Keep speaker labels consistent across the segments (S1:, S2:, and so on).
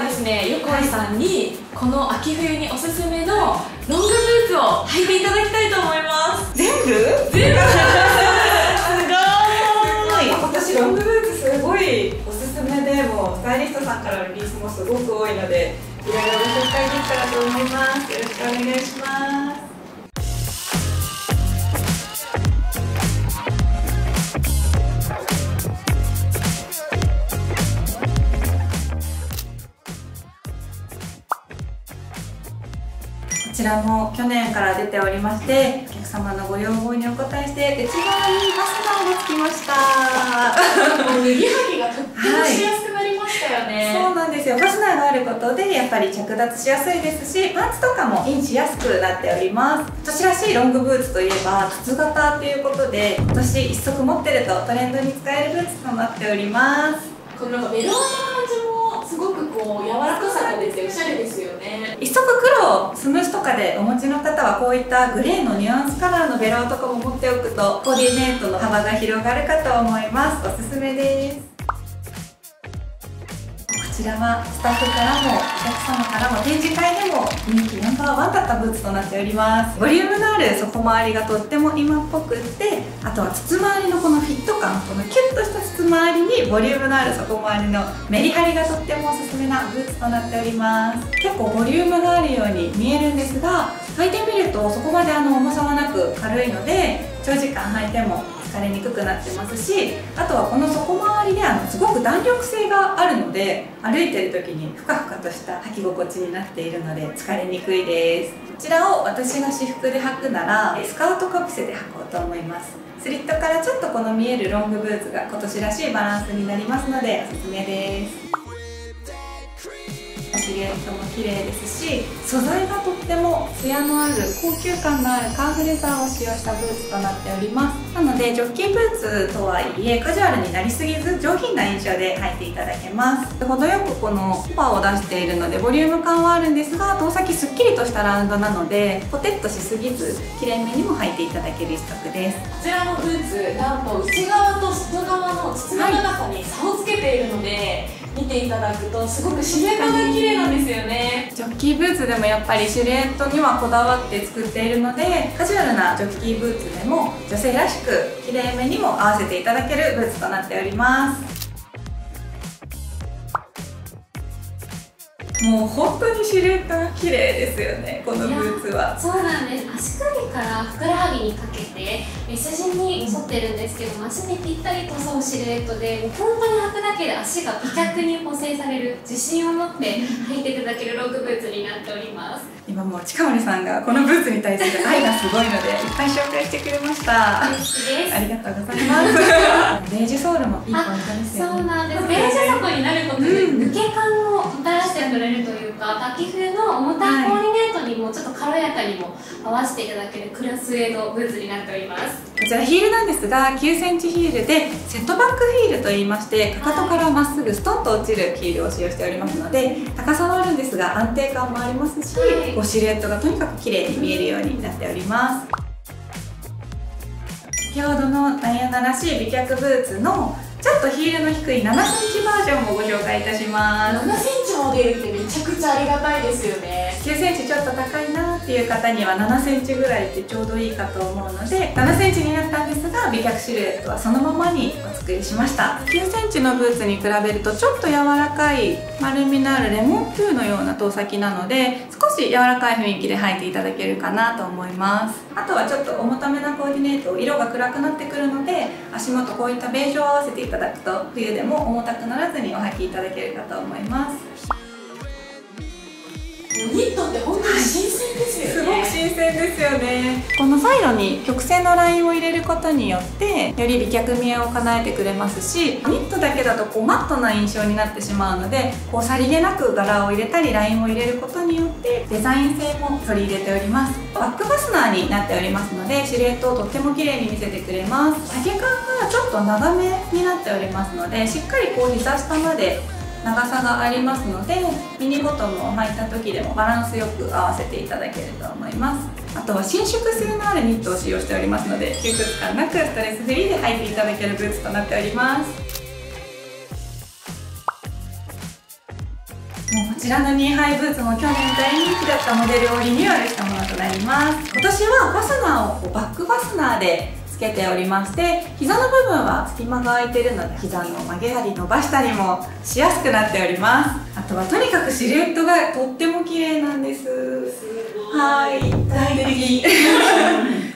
S1: はですね横井さんにこの秋冬におすすめのロングブーツを履いていただきたいと思います。
S2: 全部？
S1: 全部。
S2: 私ロングブーツすごいおすすめでもうスタイリストさんからのリリースもすごく多いのでいろいろご紹介できたらと思います。よろしくお願いしますちらも去年から出ておりましてお客様のご要望にお応えして内側にファスナーがつきました。
S1: もう脱ぎ履きがとってもしやすくなりましたよね、
S2: そうなんですよ。ファスナーがあることでやっぱり着脱しやすいですしパンツとかもインしやすくなっております。今年らしいロングブーツといえば筒型っていうことで今年一足持ってるとトレンドに使えるブーツとなっております。
S1: このベローの感じもすごくこう柔らかさが出ておしゃれですよね。
S2: 一足スムースとかでお持ちの方はこういったグレーのニュアンスカラーのベラーとかも持っておくとコーディネートの幅が広がるかと思います。おすすめです。ちらはスタッフからもお客様からも展示会でも人気ナンバーワンだったブーツとなっております。ボリュームのある底回りがとっても今っぽくってあとは筒回りのこのフィット感このキュッとした筒回りにボリュームのある底回りのメリハリがとってもおすすめなブーツとなっております。結構ボリュームがあるように見えるんですが履いてみるとそこまであの重さはなく軽いので長時間履いても疲れにくくなってますしあとはこの底周りであのすごく弾力性があるので歩いてる時にふかふかとした履き心地になっているので疲れにくいです。こちらを私が私服で履くならスカウトカプセで履こうと思います。スリットからちょっとこの見えるロングブーツが今年らしいバランスになりますのでおすすめです。シルエットも綺麗ですし素材がとってもツヤのある高級感のあるカーフレザーを使用したブーツとなっております。なのでジョッキーブーツとはいえカジュアルになりすぎず上品な印象で履いていただけます。程よくこのコパを出しているのでボリューム感はあるんですが遠先すっきりとしたラウンドなのでポテッとしすぎず綺麗めにも履いていただける一足です。
S1: こちらのブーツなんと内側と外側の筒の長さに差をつけているので、見ていただくとすごくシルエットが綺麗なんですよね。
S2: ジョッキーブーツでもやっぱりシルエットにはこだわって作っているのでカジュアルなジョッキーブーツでも女性らしく綺麗めにも合わせていただけるブーツとなっております。もう本当にシルエットが綺麗ですよねこのブーツは。
S3: そうなんです。足首からふくらはぎにかけて S 字に沿ってるんですけど足にぴったりと沿うシルエットでもう本当に履くだけで足が美脚に補正される自信を持って履いていただけるロングブーツになっております。
S2: 今もう近森さんがこのブーツに対する愛がすごいのでいっぱい紹介してくれました。
S3: 嬉しいです。
S2: ありがとうございます。ベージュソールもいいポイントですよね。
S3: そうなんです。ベージュ底になることで抜け感をもたらしてくれるというか秋冬の重たいコーディネートにもちょっと軽やかにも合わせていただけるクラス A のブーツになっております。
S2: こちらヒールなんですが9センチヒールでセットバックヒールといいましてかかとからまっすぐストンと落ちるヒールを使用しておりますので高さはあるんですが安定感もありますし、
S3: はい。
S2: シルエットがとにかく綺麗に見えるようになっております。先ほどのダイアナらしい美脚ブーツのちょっとヒールの低い7センチバージョンもご紹介いたします。
S1: 7センチモデルってめちゃくちゃありがたいですよね。
S2: 9センチちょっと高いな。っていう方には7センチぐらいってちょうどいいかと思うので7センチになったんですが美脚シルエットはそのままにお作りしました。9センチのブーツに比べるとちょっと柔らかい丸みのあるレモンプーのような遠先なので少し柔らかい雰囲気で履いていただけるかなと思います。あとはちょっと重ためなコーディネート色が暗くなってくるので足元こういったベージュを合わせていただくと冬でも重たくならずにお履きいただけるかと思います。
S1: ニットってよね。
S2: このサイドに曲線のラインを入れることによってより美脚見えを叶えてくれますしニットだけだとこうマットな印象になってしまうのでこうさりげなく柄を入れたりラインを入れることによってデザイン性も取り入れております。バックファスナーになっておりますのでシルエットをとっても綺麗に見せてくれます。丈感がちょっと長めになっておりますのでしっかりこう膝下まで長さがありますのでミニボトムを履いた時でもバランスよく合わせていただけると思います。あとは伸縮性のあるニットを使用しておりますので窮屈感なくストレスフリーで履いていただけるブーツとなっております。こちらのニーハイブーツも去年大人気だったモデルをリニューアルしたものとなります。今年はファスナーをバックファスナーで付けておりまして膝の部分は隙間が空いているので膝の曲げ張り伸ばしたりもしやすくなっております。あとはとにかくシルエットがとっても綺麗なんです。はい。大的こ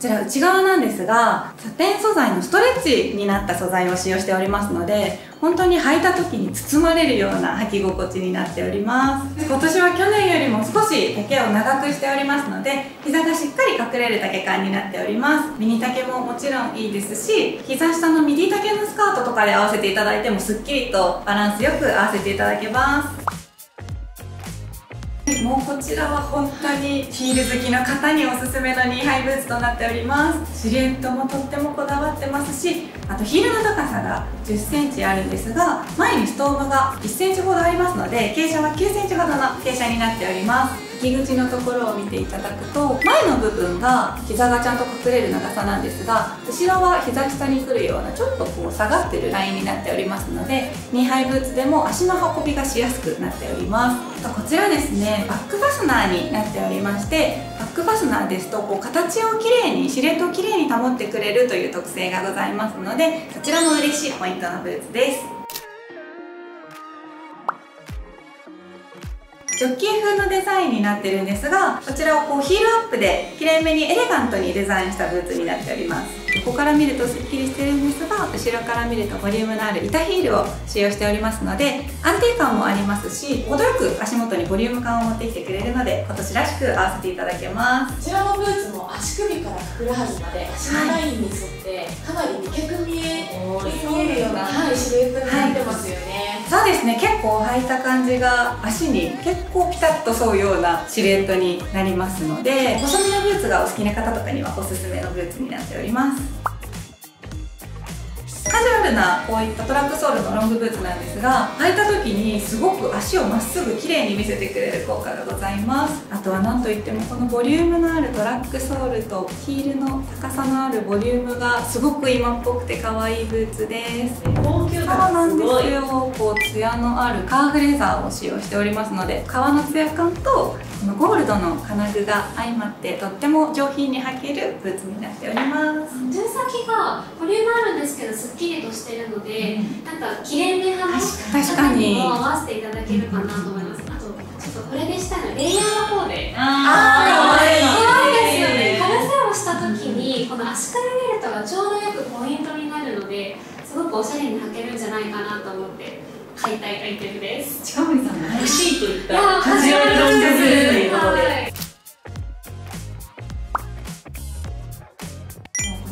S2: ちら内側なんですがサテン素材のストレッチになった素材を使用しておりますので本当に履いた時に包まれるような履き心地になっております。今年は去年よりも少し丈を長くしておりますので膝がしっかり隠れる丈感になっております。ミニ丈ももちろんいいですし膝下のミディ丈のスカートとかで合わせていただいてもすっきりとバランスよく合わせていただけます。もうこちらは本当にヒール好きの方におすすめのニーハイブーツとなっております。シルエットもとってもこだわってますしあとヒールの高さが1 0センチあるんですが前にストームが1センチほどありますので傾斜は9センチほどの傾斜になっております。入り口のところを見ていただくと前の部分が膝がちゃんと隠れる長さなんですが後ろは膝下に来るようなちょっとこう下がってるラインになっておりますのでニーハイブーツでも足の運びがしやすくなっております。こちらですねバックファスナーになっておりましてバックファスナーですとこう形をきれいにシルエットをきれいに保ってくれるという特性がございますのでそちらも嬉しいポイントのブーツです。ジョッキー風のデザインになってるんですがこちらをこうヒールアップできれいめにエレガントにデザインしたブーツになっております。横から見るとすっきりしてるんですが後ろから見るとボリュームのある板ヒールを使用しておりますので安定感もありますし程よく足元にボリューム感を持ってきてくれるので今年らしく合わせていただけます。
S1: こちらのブーツも足首からふくらはぎまで足のラインに沿って。かなり美脚見え見えるような、はい、シルエットに
S2: ですね結構履いた感じが足に結構ピタッと沿うようなシルエットになりますので細身のブーツがお好きな方とかにはおすすめのブーツになっております。カジュアルなこういったトラックソールのロングブーツなんですが履いた時にすごく足をまっすぐ綺麗に見せてくれる効果がございます。あとは何といってもこのボリュームのあるトラックソールとヒールの高さのあるボリュームがすごく今っぽくて可愛いブーツです。
S1: 高級
S2: そうなんですよ。こうツヤのあるカーフレザーを使用しておりますので革のツヤ感とこのゴールドの金具が相まってとっても上品に履けるブーツになっております。
S3: 手先がボリュームあるんですけどすっきりとしてるので、うん、なんかきれいめ派の方にも合わせていただけるかなと思います、あとちょっとこれでしたらレイヤーの方で
S2: あ
S3: あ可愛いですよね軽さをした時にこの足首ベルトがちょうどよくポイントになるのですごくおしゃれに履けるんじゃないかなと思って買いたいアイテムです。
S1: 近森さんが欲しいといったカジュアルロングということで、はい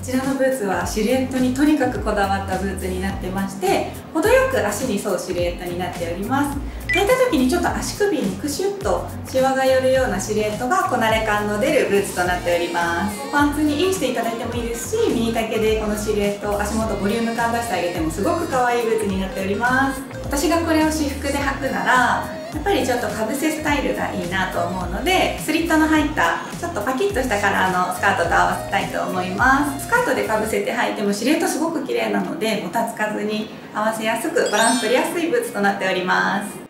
S2: こちらのブーツはシルエットにとにかくこだわったブーツになってまして程よく足に沿うシルエットになっております。履いた時にちょっと足首にクシュッとシワが寄るようなシルエットがこなれ感の出るブーツとなっております。パンツにインしていただいてもいいですしミニ丈でこのシルエット足元ボリューム感出してあげてもすごく可愛いブーツになっております。私がこれを私服で履くならやっぱりちょっとかぶせスタイルがいいなと思うのでスリットの入ったちょっとパキッとしたカラーのスカートと合わせたいと思います。スカートでかぶせて履いてもシルエットすごく綺麗なのでもたつかずに合わせやすくバランス取りやすいブーツとなっております。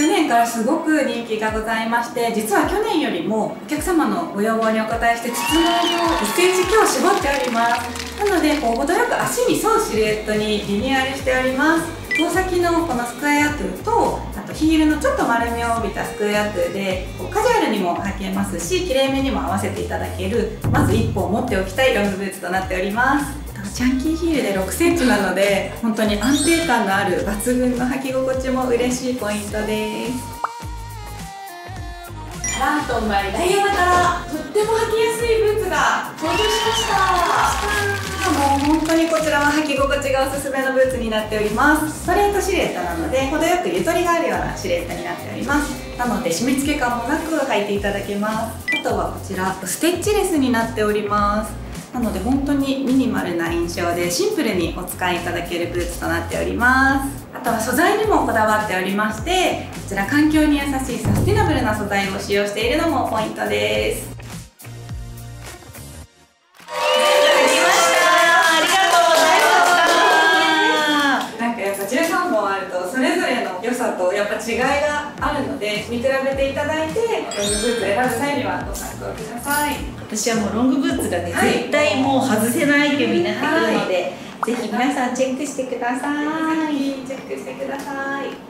S2: 去年からすごく人気がございまして実は去年よりもお客様のご要望にお応えして筒のりを1センチ強絞っております。なのでこう程よく足に沿うシルエットにリニューアルしております。遠先のこのスクエアトゥとあとヒールのちょっと丸みを帯びたスクエアトゥでこうカジュアルにも履けますしきれいめにも合わせていただけるまず1本持っておきたいロングブーツとなっております。チャンキーヒールで6センチなので本当に安定感のある抜群の履き心地も嬉しいポイントです。
S1: ラントンバイダイヤマからとっても履きやすいブーツが登場しました。
S2: もう本当にこちらは履き心地がおすすめのブーツになっております。ストレートシルエットなので程よくゆとりがあるようなシルエットになっております。なので締め付け感もなく履いていただけます。あとはこちらステッチレスになっておりますなので本当にミニマルな印象でシンプルにお使いいただけるブーツとなっております。あとは素材にもこだわっておりましてこちら環境に優しいサスティナブルな素材を使用しているのもポイントです。っとやっぱ違いがあるので見比べていただいてブーツ選ぶ際にはご参考ください
S4: 私はもうロングブーツがね、
S2: はい。
S4: 絶対もう外せないアイテムになってくるので、ぜひ皆さんチェックしてください。
S2: ぜひチェックしてください